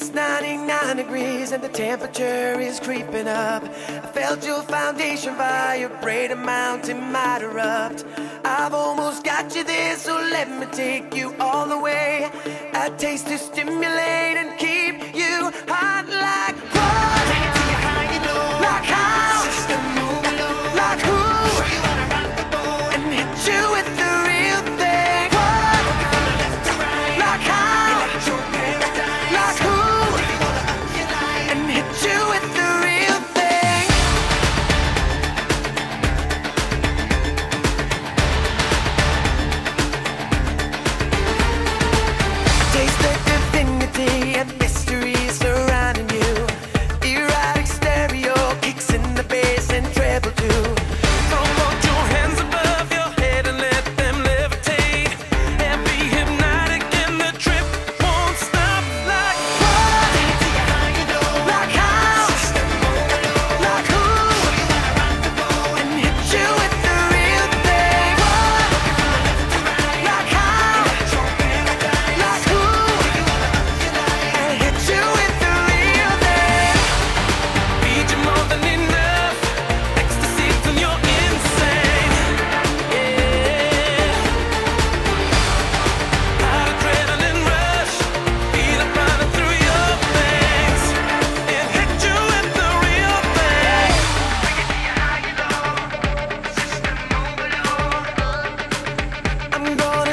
It's 99 degrees and the temperature is creeping up. I felt your foundation vibrate, a mountain might erupt. I've almost got you there, so let me take you all the way. I taste to stimulate and keep.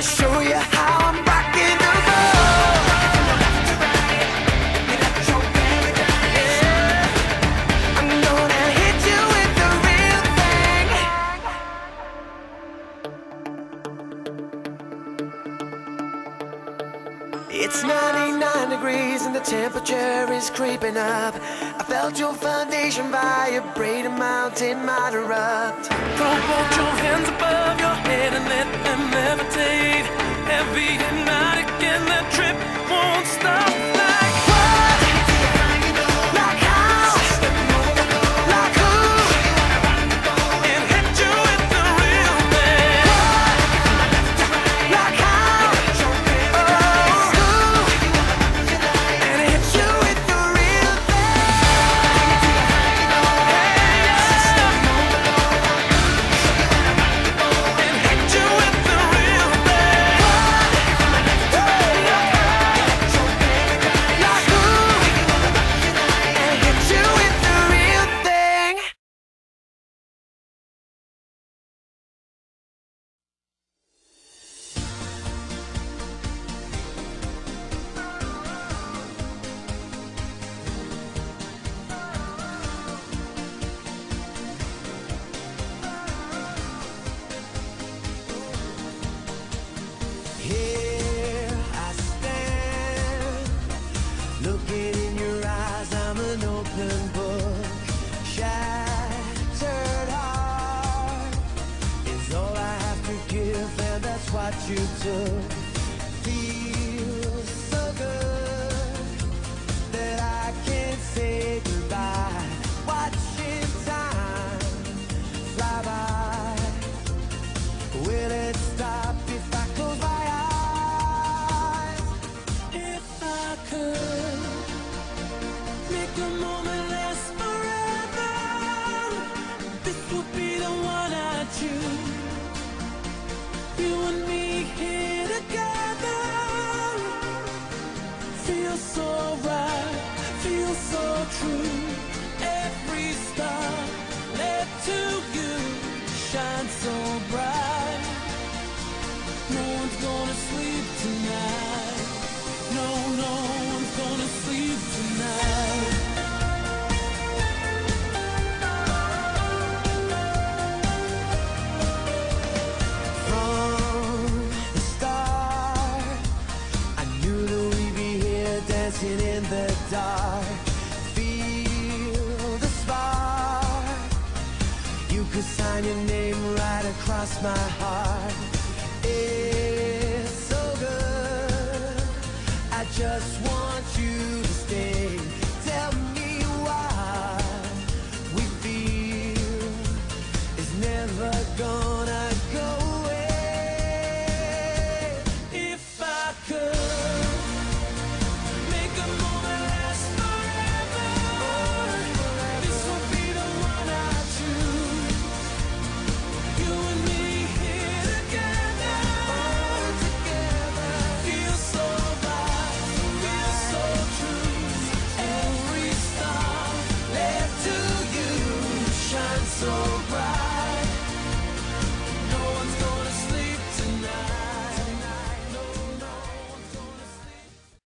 show you how It's 99 degrees and the temperature is creeping up. I felt your foundation vibrate a mountain might erupt. Go put your hands above your head and let them levitate. Heavy and night. what you took. shine so bright. No one's gonna sleep tonight. No, no one's gonna sleep tonight. across my heart. It's so good. I just want.